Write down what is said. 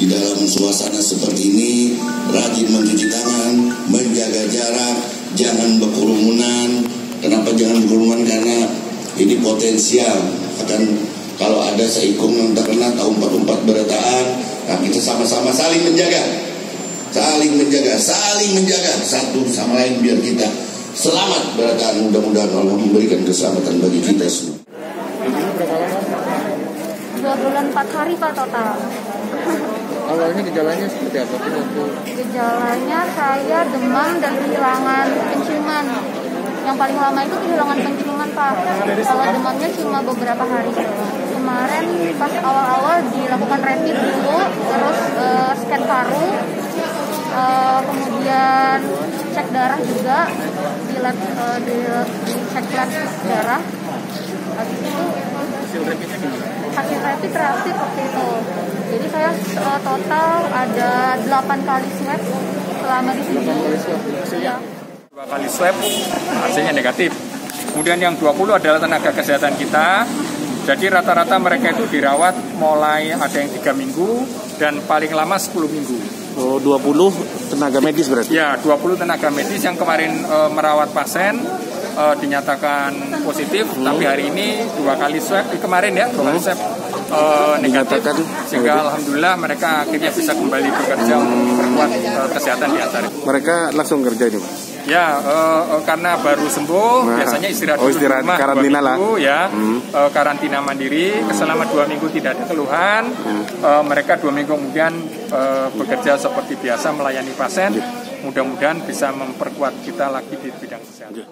di dalam suasana seperti ini rajin mencuci tangan, menjaga jarak, jangan berkerumunan. Kenapa jangan berkerumunan? Karena ini potensial akan kalau ada seikung yang terkena tahun 44 beretaan, nah kita sama-sama saling menjaga, saling menjaga, saling menjaga satu sama lain biar kita selamat beretaan. Mudah-mudahan Allah memberikan keselamatan bagi kita semua. Dua bulan empat hari pak total. Awalnya gejalanya seperti apa sih waktu Gejalanya saya demam dan kehilangan penciuman. Yang paling lama itu kehilangan penciuman pak. Kalau demamnya cuma beberapa hari. Kemarin pas awal-awal dilakukan rapid dulu, terus eh, scan paru, eh, kemudian cek darah juga, di lab, eh, di, di cek lab darah. Habis itu hasil rapidnya gimana? hasil rapid reaktif waktu itu. Total ada 8 kali swab selama di sini. Hasilnya dua kali swab hasilnya negatif. Kemudian yang 20 adalah tenaga kesehatan kita. Jadi rata-rata mereka itu dirawat mulai ada yang tiga minggu dan paling lama 10 minggu. Oh, 20 tenaga medis berarti? Ya, 20 tenaga medis yang kemarin e, merawat pasien e, dinyatakan positif, tapi hari ini dua kali swab, eh, kemarin ya, dua kali swab e, negatif, sehingga alhamdulillah mereka akhirnya bisa kembali bekerja untuk memperkuat e, kesehatan di atas. Mereka langsung kerja ini, Pak? Ya, eh, karena baru sembuh, Nah, biasanya istirahat oh, istirahat, rumah karantina lah. minggu, ya, Hmm. Eh, karantina mandiri. Selama dua minggu tidak ada keluhan, Hmm. Eh, mereka dua minggu kemudian eh, bekerja seperti biasa melayani pasien. Mudah-mudahan bisa memperkuat kita lagi di bidang kesehatan.